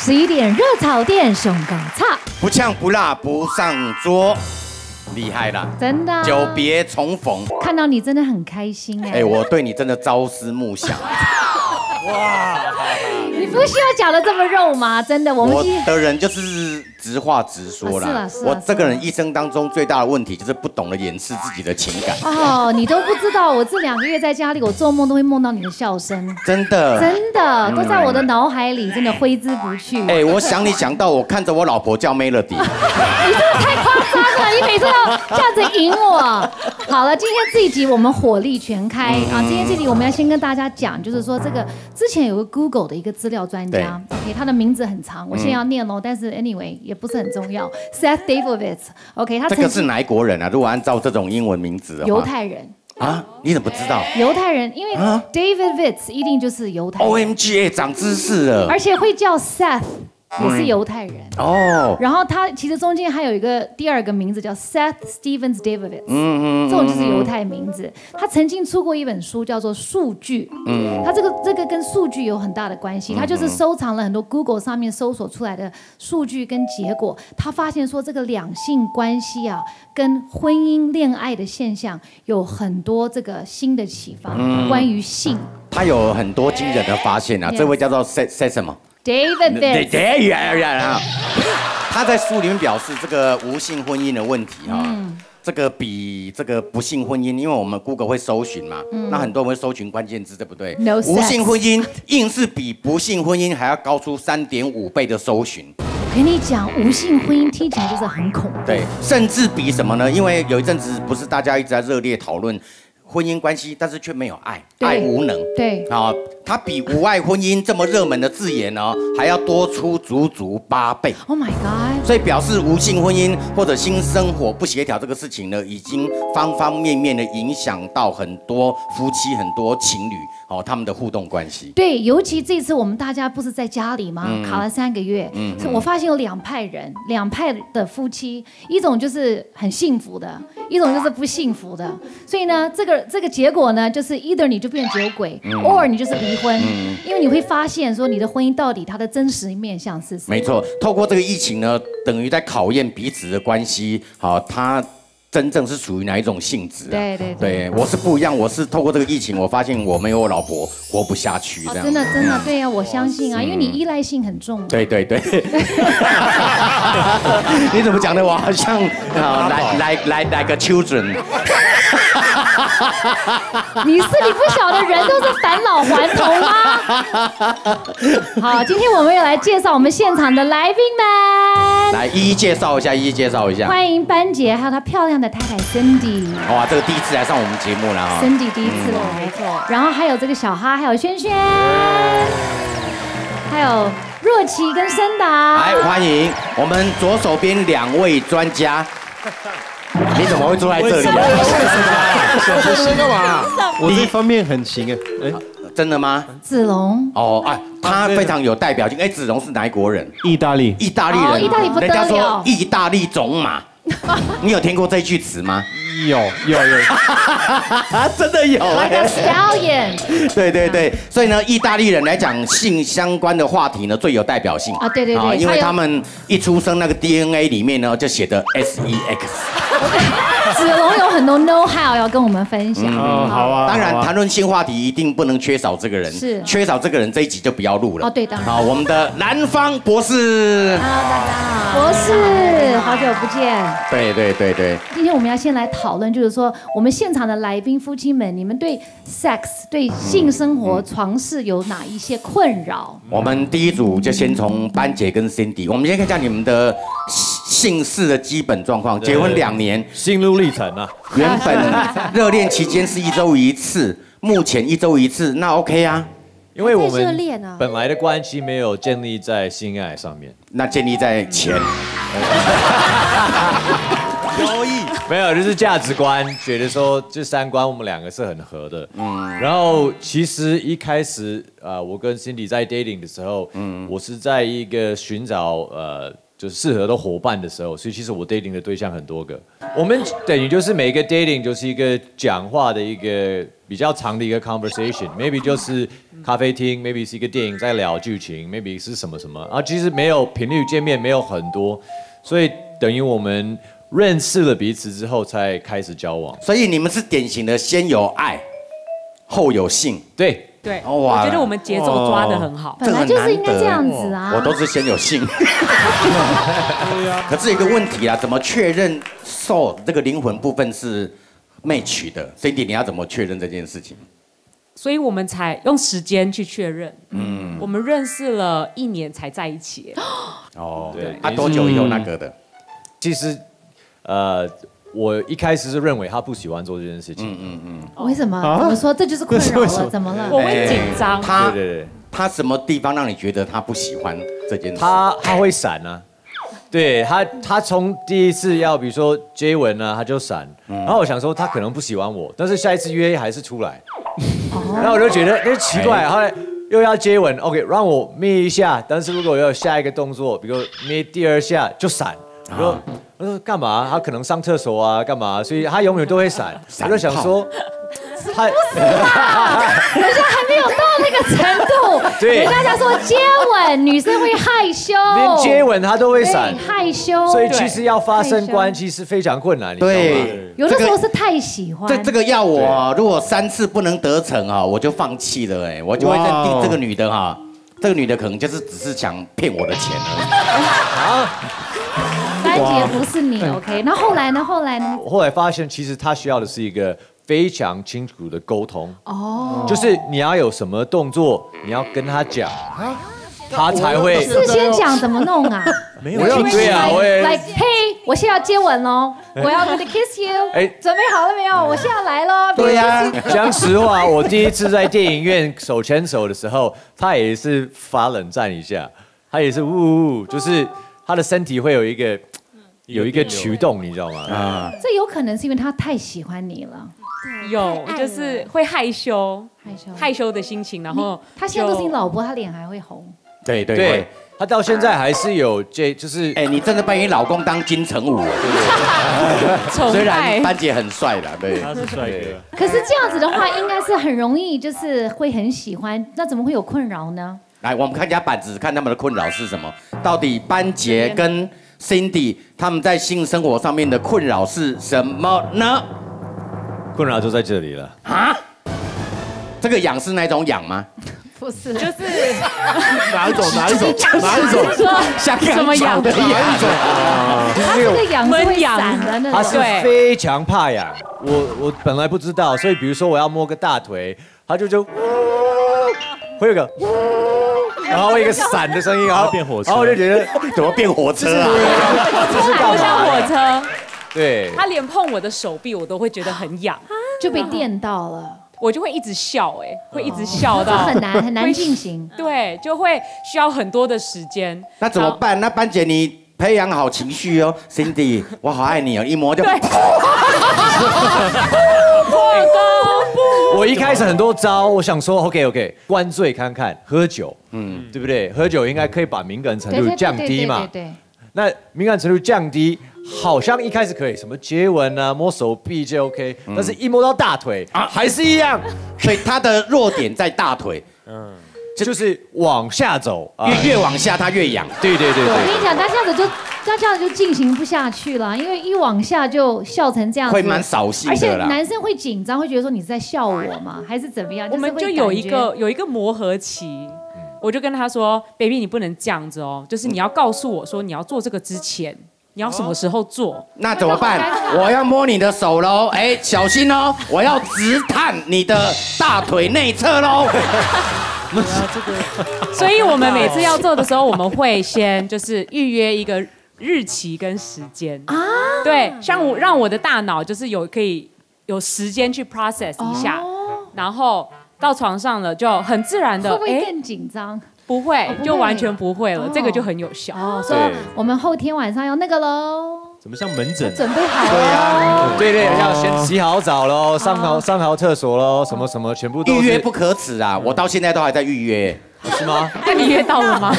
十一点热炒店熊高菜，不呛不辣不上桌，厉害了！真的。久别重逢，看到你真的很开心哎。哎，我对你真的朝思暮想。哇！你不需要讲的这么肉吗？真的，我们的人就是直话直说啦。是我这个人一生当中最大的问题就是不懂得掩饰自己的情感。哦，你都不知道，我这两个月在家里，我做梦都会梦到你的笑声。真的，真的都在我的脑海里，真的挥之不去。哎，我想你想到我看着我老婆叫 Melody。你真的太夸张了，你每次都这样子引我。好了，今天这一集我们火力全开啊！今天这集我们要先跟大家讲，就是说这个之前有个 Google 的一个资料专家，OK，他的名字很长，我现在要念哦，但是 anyway 也不是很重要，Seth David，OK，他这个是哪国人啊？如果按照这种英文名字，犹太人啊？你怎么知道？犹太人，因为 David Vitz 一定就是犹太人。OMG，长知识了，而且会叫 Seth。也是犹太人哦，然后他其实中间还有一个第二个名字叫 Seth Stevens David Vitz，嗯嗯，这种就是犹太名字。他曾经出过一本书叫做《数据》，嗯，他这个这个跟数据有很大的关系。他就是收藏了很多 Google 上面搜索出来的数据跟结果，他发现说这个两性关系啊，跟婚姻恋爱的现象有很多这个新的启发，关于性。他有很多惊人的发现啊，这位叫做 Seth 什么？David，对对对，他在书里面表示这个无性婚姻的问题哈，这个比这个不幸婚姻，因为我们 Google 会搜寻嘛，那很多人会搜寻关键字，对不对？无性婚姻硬是比不幸婚姻还要高出三点五倍的搜寻。我跟你讲，无性婚姻听起来就是很恐怖。对，甚至比什么呢？因为有一阵子不是大家一直在热烈讨论婚姻关系，但是却没有爱，爱无能。对啊。它比无爱婚姻这么热门的字眼呢，还要多出足足八倍。Oh my god！所以表示无性婚姻或者性生活不协调这个事情呢，已经方方面面的影响到很多夫妻、很多情侣哦，他们的互动关系。对，尤其这次我们大家不是在家里吗？卡了三个月，嗯，我发现有两派人，两派的夫妻，一种就是很幸福的，一种就是不幸福的。所以呢，这个这个结果呢，就是 either 你就变酒鬼，or 你就是离。婚，因为你会发现说你的婚姻到底它的真实面向是什么？没错，透过这个疫情呢，等于在考验彼此的关系。好，他。真正是属于哪一种性质？对对对，我是不一样。我是透过这个疫情，我发现我没有我老婆活不下去。这样真的真的对呀，我相信啊，因为你依赖性很重。对对对。你怎么讲的？我好像啊，来来来来个 children。你是你不晓得，人都是返老还童吗？好，今天我们要来介绍我们现场的来宾们。来一一介绍一下，一一介绍一下。欢迎班杰，还有她漂亮。的太太 Cindy，哇，这个第一次来上我们节目了哈。Cindy 第一次来，没错然后还有这个小哈，还有轩轩，还有若琪跟森达。来欢迎我们左手边两位专家。你怎么会坐在这里？啊？小学生干嘛？我这方面很行哎，哎，真的吗？子龙。哦，哎，他非常有代表性。哎，子龙是哪一国人？意大利。意大利人。意大利不得了。人家说意大利种马。你有听过这句词吗？有有有，真的有哎。Stallion。对对对，所以呢，意大利人来讲性相关的话题呢，最有代表性啊。对对对，因为他们一出生那个 DNA 里面呢，就写的 S E X。子龙有很多 know how 要跟我们分享。嗯，好啊。当然，谈论新话题一定不能缺少这个人。是。缺少这个人，这一集就不要录了。哦，对，当然。好，我们的南方博士。Hello，大家好。博士，好久不见。对对对对。今天我们要先来讨论，就是说我们现场的来宾夫妻们，你们对 sex 对性生活床事有哪一些困扰？我们第一组就先从班姐跟 Cindy，我们先看一下你们的姓氏的基本状况。结婚两年，心路历。程啊，原本热恋期间是一周一次，目前一周一次，那 OK 啊？因为我们本来的关系没有建立在性爱上面，那建立在钱。交 易没有，就是价值观，觉得说这三观我们两个是很合的。嗯，然后其实一开始啊，我跟 Cindy 在 dating 的时候，嗯，我是在一个寻找呃。就是适合的伙伴的时候，所以其实我 dating 的对象很多个。我们等于就是每个 dating 就是一个讲话的一个比较长的一个 conversation，maybe 就是咖啡厅，maybe 是一个电影在聊剧情，maybe 是什么什么，啊，其实没有频率见面没有很多，所以等于我们认识了彼此之后才开始交往。所以你们是典型的先有爱，后有性，对。对，我觉得我们节奏抓得很好，本来就是应该这样子啊。我都是先有性。可是有一个问题啊，怎么确认 soul 这个灵魂部分是 match 的？Cindy，你要怎么确认这件事情？所以我们才用时间去确认。嗯，我们认识了一年才在一起。哦，对，他多久以后那个的？其实，呃。我一开始是认为他不喜欢做这件事情。嗯嗯嗯。为什么？怎么说？这就是困扰了？怎么了？我会紧张。他对对他什么地方让你觉得他不喜欢这件事？他他会闪啊。对他，他从第一次要比如说接吻呢，他就闪。然后我想说他可能不喜欢我，但是下一次约还是出来。然后我就觉得有奇怪，后来又要接吻，OK，让我捏一下。但是如果要下一个动作，比如捏第二下就闪。说，我说干嘛？他可能上厕所啊，干嘛？所以他永远都会闪。我就想说，他不是啦，人家还没有到那个程度。对，人家说接吻，女生会害羞，连接吻他都会闪，害羞。所以其实要发生关系是非常困难，对，有的时候是太喜欢。这这个要我，如果三次不能得逞啊，我就放弃了。哎，我就会认定这个女的哈，这个女的可能就是只是想骗我的钱而已。啊。不是你，OK？那后来呢？后来呢？后来发现，其实他需要的是一个非常清楚的沟通。哦，就是你要有什么动作，你要跟他讲，他才会。事先讲怎么弄啊？没有，对啊，我也。Like，嘿，我现在要接吻喽，我要 kiss you。哎，准备好了没有？我现在来喽。对呀，讲实话，我第一次在电影院手牵手的时候，他也是发冷战一下，他也是呜呜，就是他的身体会有一个。有一个驱动，你知道吗？啊，这有可能是因为他太喜欢你了，有就是会害羞，害羞害羞的心情，然后他现在都是你老婆，他脸还会红。对对对，他到现在还是有这，就是哎，你真的把你老公当金城武了，对不对？虽然班姐很帅的，对，他是帅哥。可是这样子的话，应该是很容易，就是会很喜欢，那怎么会有困扰呢？来，我们看一下板子，看他们的困扰是什么？到底班杰跟。Cindy，他们在性生活上面的困扰是什么呢？困扰就在这里了啊！这个痒是哪种痒吗？不是，就是 哪一种？哪一种？哪一种？像什么痒的痒？他这个痒是痒的那种，他是非常怕痒。我我本来不知道，所以比如说我要摸个大腿，他就就会有个。然后一个闪的声音，然后变火车，然后我就觉得怎么变火车啊？这是好像火车。对。他连碰我的手臂，我都会觉得很痒，就被电到了，我就会一直笑，哎，会一直笑到很难很难进行。对，就会需要很多的时间。那怎么办？那班姐你培养好情绪哦，Cindy，我好爱你哦，一摸就。我一开始很多招，我想说，OK OK，灌醉看看，喝酒，嗯，对不对？喝酒应该可以把敏感程度降低嘛。对。那敏感程度降低，好像一开始可以，什么接吻啊，摸手臂就 OK，但是一摸到大腿啊，还是一样。所以他的弱点在大腿。嗯。就是往下走，越越往下它越痒。对对对。我跟你讲，他这样子就，他这样子就进行不下去了，因为一往下就笑成这样子，会蛮扫兴的而且男生会紧张，会觉得说你是在笑我吗？还是怎么样？我们就有一个有一个磨合期，我就跟他说：“baby，你不能这样子哦，就是你要告诉我说你要做这个之前，你要什么时候做？那怎么办？我要摸你的手喽，哎，小心哦，我要直探你的大腿内侧喽。”这个，所以我们每次要做的时候，我们会先就是预约一个日期跟时间。啊，对，像我让我的大脑就是有可以有时间去 process 一下，然后到床上了就很自然的，会不会更紧张？不会，就完全不会了，这个就很有效。哦，所以我们后天晚上要那个喽。怎么像门诊？准备好了。对对，要先洗好澡喽，上好上好厕所喽，什么什么全部都预约不可耻啊！我到现在都还在预约，是吗？那你约到了吗？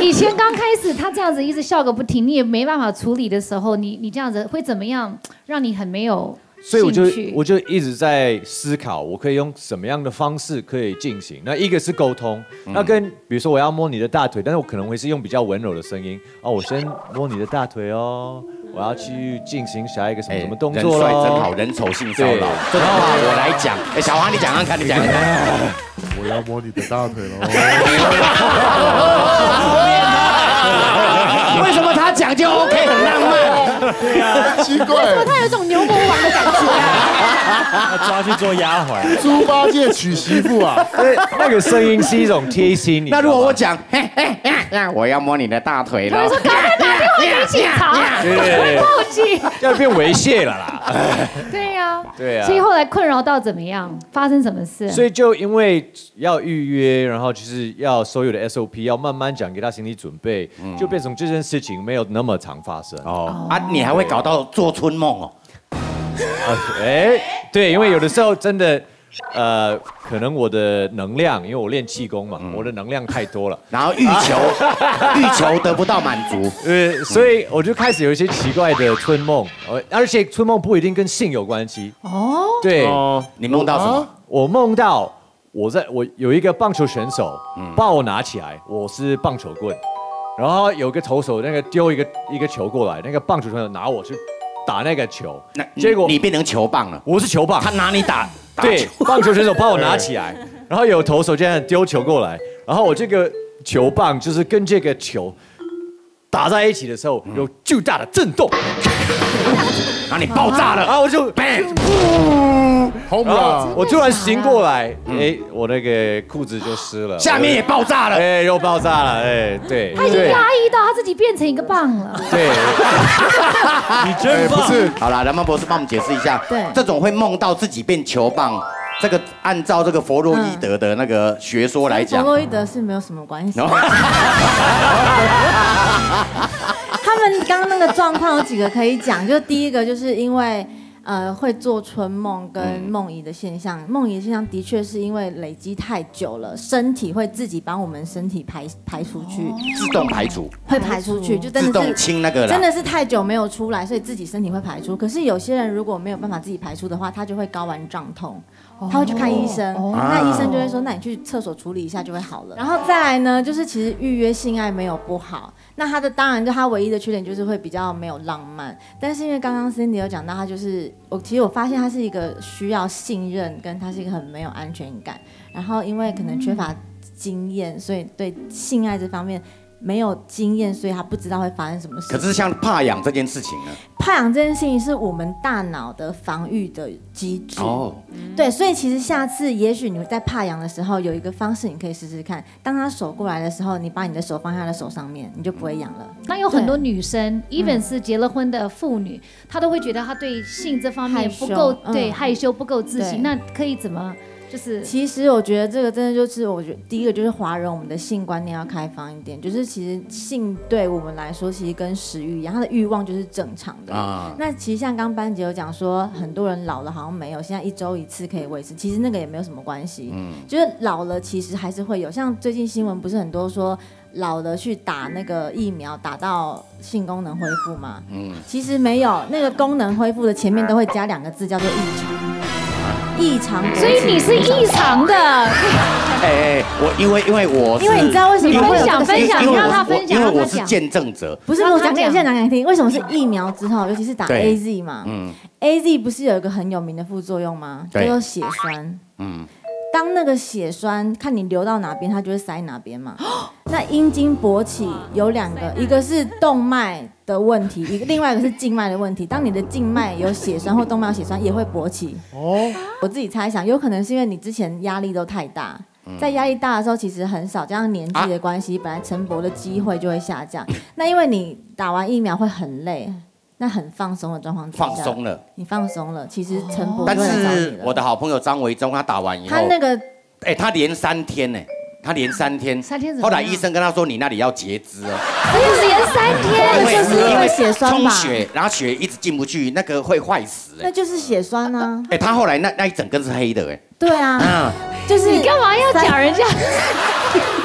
以前刚开始他这样子一直笑个不停，你也没办法处理的时候，你你这样子会怎么样？让你很没有所以我就我就一直在思考，我可以用什么样的方式可以进行。那一个是沟通，那跟比如说我要摸你的大腿，但是我可能会是用比较温柔的声音哦，我先摸你的大腿哦，我要去进行下一个什么什么动作人帅真好人丑性骚扰，然后我来讲。哎，小黄你讲看看，你讲看。我要摸你的大腿喽。为什么他讲就 OK 很浪漫？对呀，奇怪。为什么他有一种牛魔王的感觉啊？抓去做丫鬟，猪八戒娶媳妇啊？对，那个声音是一种贴心。那如果我讲，我要摸你的大腿了。他说：“赶快打给警察，报警，要变猥亵了啦。”对呀，对呀。所以后来困扰到怎么样？发生什么事？所以就因为要预约，然后就是要所有的 SOP 要慢慢讲，给他心理准备。就变成这件事情没有那么常发生哦啊，你还会搞到做春梦哦？哎，对，因为有的时候真的，呃，可能我的能量，因为我练气功嘛，我的能量太多了，然后欲求 欲求得不到满足，呃，所以我就开始有一些奇怪的春梦，而且春梦不一定跟性有关系哦。对，你梦到什么？我梦到我在我有一个棒球选手把我拿起来，我是棒球棍。然后有个投手，那个丢一个一个球过来，那个棒球选手拿我去打那个球，那结果你变成球棒了。我是球棒，他拿你打。对，棒球选手帮我拿起来，然后有投手这样丢球过来，然后我这个球棒就是跟这个球打在一起的时候有巨大的震动。然后你爆炸了，然后我就，轰了！我突然醒过来，哎，我那个裤子就湿了，下面也爆炸了，哎，又爆炸了，哎，对，他已经压抑到他自己变成一个棒了，对，你真棒。不是，好了，蓝猫博士帮我们解释一下，对，这种会梦到自己变球棒，这个按照这个弗洛伊德的那个学说来讲，弗洛伊德是没有什么关系。他们刚刚那个状况有几个可以讲，就第一个就是因为呃会做春梦跟梦遗的现象，梦遗现象的确是因为累积太久了，身体会自己帮我们身体排排出去，自动排除，会排出去，就真的是清那个，真的是太久没有出来，所以自己身体会排出。可是有些人如果没有办法自己排出的话，他就会睾丸胀痛。他会去看医生，那医生就会说，那你去厕所处理一下就会好了。然后再来呢，就是其实预约性爱没有不好，那他的当然就他唯一的缺点就是会比较没有浪漫。但是因为刚刚 Cindy 有讲到，他就是我其实我发现他是一个需要信任，跟他是一个很没有安全感。然后因为可能缺乏经验，所以对性爱这方面。没有经验，所以他不知道会发生什么事。可是像怕痒这件事情呢？怕痒这件事情是我们大脑的防御的机制。哦，对，所以其实下次也许你在怕痒的时候，有一个方式你可以试试看。当他手过来的时候，你把你的手放在他的手上面，你就不会痒了。那有很多女生，even 是结了婚的妇女，她都会觉得她对性这方面不够，对害羞不够自信。那可以怎么？就是，其实我觉得这个真的就是，我觉得第一个就是华人，我们的性观念要开放一点。就是其实性对我们来说，其实跟食欲一样，他的欲望就是正常的。啊。那其实像刚班杰有讲说，很多人老了好像没有，现在一周一次可以维持，其实那个也没有什么关系。嗯。就是老了其实还是会有，像最近新闻不是很多说老了去打那个疫苗，打到性功能恢复嘛？嗯。其实没有，那个功能恢复的前面都会加两个字，叫做异常。异常，所以你是异常的。哎哎，我因为因为我因为你知道为什么分享分享，你让他分享，因为我是见证者。不是我讲给现在讲给你听，为什么是疫苗之后，尤其是打 A Z 嘛？嗯，A Z 不是有一个很有名的副作用吗？叫做血栓。嗯。当那个血栓看你流到哪边，它就会塞哪边嘛。那阴茎勃起有两个，一个是动脉的问题，一个另外一个是静脉的问题。当你的静脉有血栓或动脉有血栓，也会勃起。哦，我自己猜想，有可能是因为你之前压力都太大，在压力大的时候其实很少，加上年纪的关系，本来晨勃的机会就会下降。那因为你打完疫苗会很累。那很放松的状况，放松了，你放松了，其实陈博但是我的好朋友张维忠，他打完以后，他那个，哎，他连三天呢，他连三天，三天后来医生跟他说，你那里要截肢哦。连三天，就是因为血栓充血，然后血一直进不去，那个会坏死。那就是血栓啊。哎，他后来那那一整根是黑的，哎。对啊。嗯。就是你干嘛要讲人家？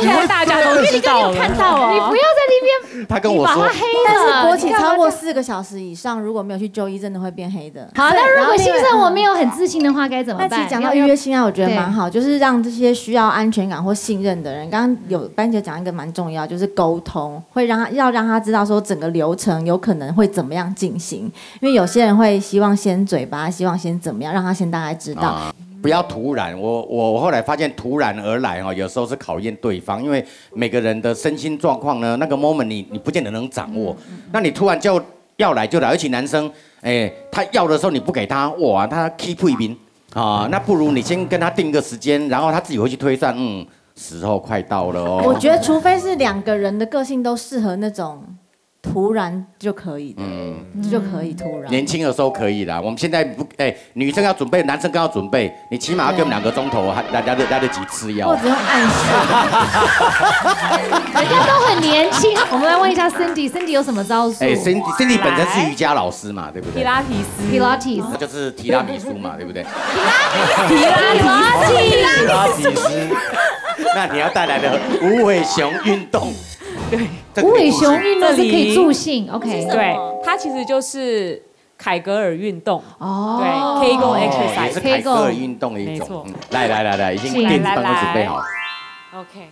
真的大家都知道了。看到哦，你不要在那边，他跟我说，但是勃起超过四个小时以上，如果没有去就医，真的会变黑的。好，那如果新生我没有很自信的话，该怎么办？那其实讲到预约性爱，我觉得蛮好，就是让这些需要安全感或信任的人，刚刚有班姐讲一个蛮重要，就是沟通，会让他要让他知道说整个流程有可能会怎么样进行，因为有些人会希望先嘴巴，希望先怎么样，让他先大概知道。不要突然，我我我后来发现突然而来哦，有时候是考验对方，因为每个人的身心状况呢，那个 moment 你你不见得能掌握，那你突然就要来就来，而且男生哎，他要的时候你不给他，哇，他 keep 一兵啊，那不如你先跟他定个时间，然后他自己会去推算，嗯，时候快到了哦。我觉得除非是两个人的个性都适合那种。突然就可以，嗯，就可以突然。年轻的时候可以啦，我们现在不，哎，女生要准备，男生更要准备。你起码要给我们两个钟头，还来来得来得及吃药。或者用暗示。人家都很年轻。我们来问一下 Cindy，Cindy 有什么招数？哎，Cindy，Cindy 本身是瑜伽老师嘛，对不对？提拉提斯，提拉提斯，就是提拉米苏嘛，对不对？提拉提斯，提拉提斯。那你要带来的无尾熊运动。对，无尾熊运动是可以助兴，OK，对，它其实就是凯格尔运动。哦，对，Kegel exercise，也是凯格尔运动的一种。来来来来，已经电子帮都准备好，OK。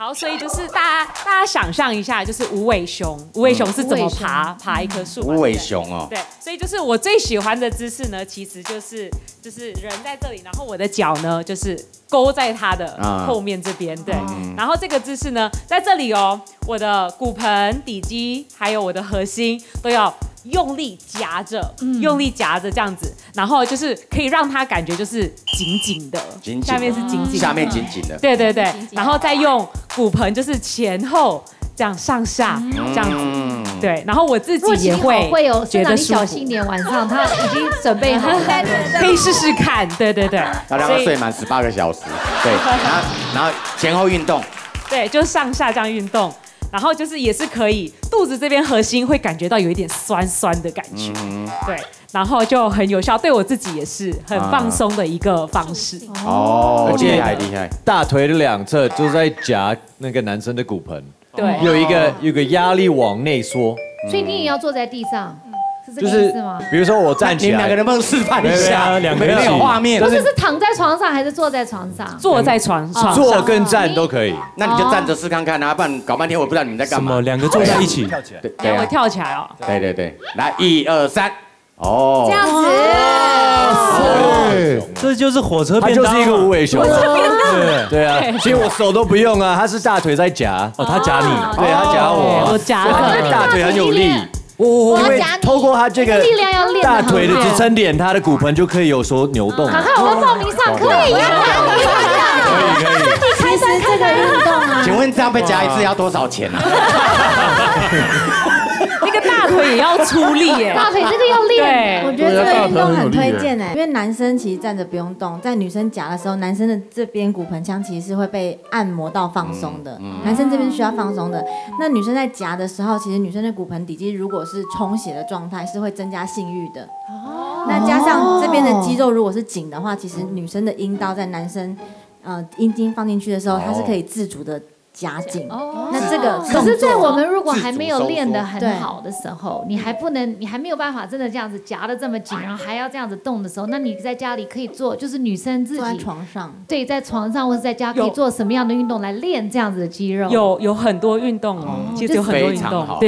好，所以就是大家大家想象一下，就是无尾熊，无尾熊是怎么爬爬一棵树？无尾熊哦。对，所以就是我最喜欢的姿势呢，其实就是就是人在这里，然后我的脚呢就是勾在它的后面这边，对。然后这个姿势呢，在这里哦，我的骨盆、底肌还有我的核心都要。用力夹着，用力夹着这样子，然后就是可以让他感觉就是紧紧的，下面是紧紧，下面紧紧的，对对对，然后再用骨盆就是前后这样上下这样子，对，然后我自己也会会有觉得小心点，晚上他已经准备好了，可以试试看，对对对，要让他睡满十八个小时，对，然后然后前后运动，对，就上下这样运动。然后就是也是可以，肚子这边核心会感觉到有一点酸酸的感觉，对，然后就很有效，对我自己也是很放松的一个方式。哦，厉害厉害！大腿的两侧就在夹那个男生的骨盆，对，有一个有个压力往内缩，所以你也要坐在地上。就是，比如说我站起来，你们两个人不能示范一下？两个没有画面，不是是躺在床上还是坐在床上？坐在床上，坐跟站都可以。那你就站着试看看啊，不然搞半天我不知道你们在干嘛。两个坐在一起，跳起来，对对，跳起来哦。对对对，来一二三，哦，这样子，这就是火车，它就是一个无尾熊。对对。啊，其实我手都不用啊，他是大腿在夹，哦，他夹你，对他夹我，我夹他，大腿很有力。哦，因为透过他这个大腿的支撑点，他的骨盆就可以有所扭动。好看我们报名上可以呀，可以可以。其实这个运动啊？请问这样被夹一次要多少钱啊？大腿也要出力耶，大腿这个要练。我觉得这个运动很推荐哎，因为男生其实站着不用动，在女生夹的时候，男生的这边骨盆腔其实是会被按摩到放松的，男生这边需要放松的。那女生在夹的时候，其实女生的骨盆底肌如果是充血的状态，是会增加性欲的。哦。那加上这边的肌肉如果是紧的话，其实女生的阴道在男生呃阴茎放进去的时候，它是可以自主的。夹紧，那这个可是，在我们如果还没有练得很好的时候，你还不能，你还没有办法真的这样子夹的这么紧，然后还要这样子动的时候，那你在家里可以做，就是女生自己在床上，对，在床上或者在家可以做什么样的运动来练这样子的肌肉？有有很多运动哦，其实有很多运动，对。